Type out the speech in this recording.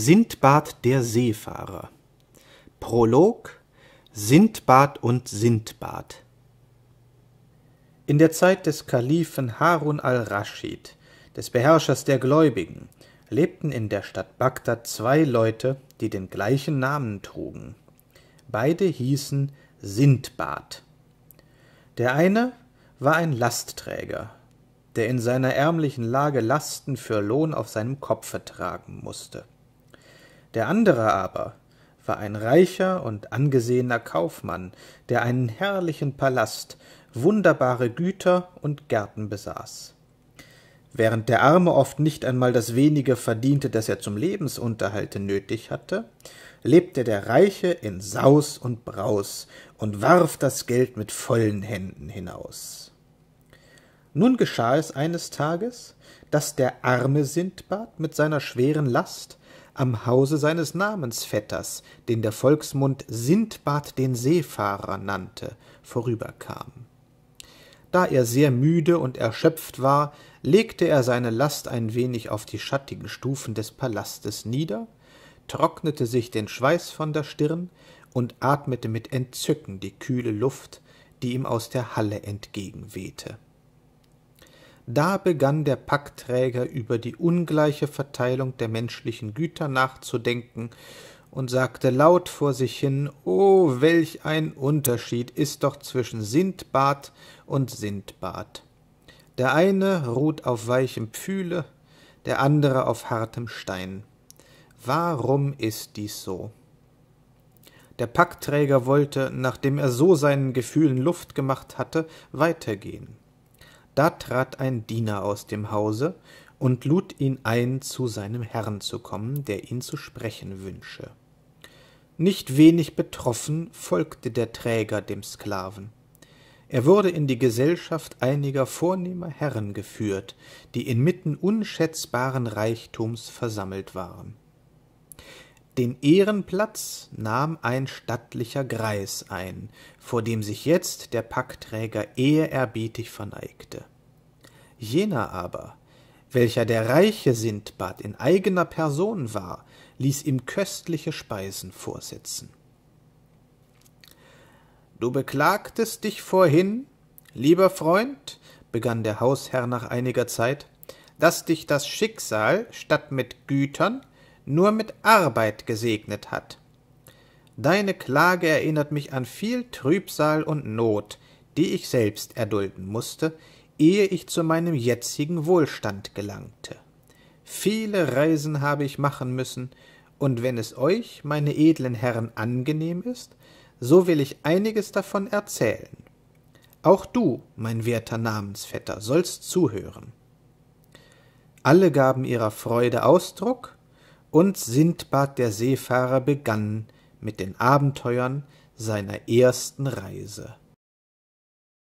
Sindbad der Seefahrer Prolog Sindbad und Sindbad In der Zeit des Kalifen Harun al-Raschid, des Beherrschers der Gläubigen, lebten in der Stadt Bagdad zwei Leute, die den gleichen Namen trugen. Beide hießen Sindbad. Der eine war ein Lastträger, der in seiner ärmlichen Lage Lasten für Lohn auf seinem Kopfe tragen musste. Der andere aber war ein reicher und angesehener Kaufmann, der einen herrlichen Palast, wunderbare Güter und Gärten besaß. Während der Arme oft nicht einmal das wenige verdiente, das er zum Lebensunterhalte nötig hatte, lebte der Reiche in Saus und Braus und warf das Geld mit vollen Händen hinaus. Nun geschah es eines Tages, dass der arme Sindbad mit seiner schweren Last am Hause seines Namensvetters, den der Volksmund Sindbad den Seefahrer nannte, vorüberkam. Da er sehr müde und erschöpft war, legte er seine Last ein wenig auf die schattigen Stufen des Palastes nieder, trocknete sich den Schweiß von der Stirn und atmete mit Entzücken die kühle Luft, die ihm aus der Halle entgegenwehte. Da begann der Packträger über die ungleiche Verteilung der menschlichen Güter nachzudenken und sagte laut vor sich hin, oh, welch ein Unterschied ist doch zwischen Sindbad und Sindbad. Der eine ruht auf weichem Pfühle, der andere auf hartem Stein. Warum ist dies so? Der Packträger wollte, nachdem er so seinen Gefühlen Luft gemacht hatte, weitergehen da trat ein diener aus dem hause und lud ihn ein zu seinem herrn zu kommen der ihn zu sprechen wünsche. Nicht wenig betroffen folgte der träger dem sklaven. Er wurde in die gesellschaft einiger vornehmer herren geführt die inmitten unschätzbaren reichtums versammelt waren. Den ehrenplatz nahm ein stattlicher greis ein vor dem sich jetzt der packträger ehrerbietig verneigte jener aber welcher der reiche sindbad in eigener person war ließ ihm köstliche speisen vorsetzen du beklagtest dich vorhin lieber freund begann der hausherr nach einiger zeit dass dich das schicksal statt mit gütern nur mit Arbeit gesegnet hat. Deine Klage erinnert mich an viel Trübsal und Not, die ich selbst erdulden musste, ehe ich zu meinem jetzigen Wohlstand gelangte. Viele Reisen habe ich machen müssen, und wenn es euch, meine edlen Herren, angenehm ist, so will ich einiges davon erzählen. Auch du, mein werter Namensvetter, sollst zuhören. Alle gaben ihrer Freude Ausdruck, und Sindbad der Seefahrer begann mit den Abenteuern seiner ersten Reise.